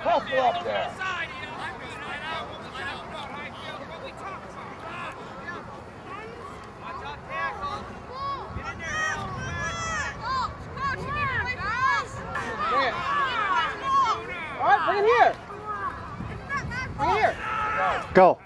Hustle up there. All right, bring it here. Bring it here. Go.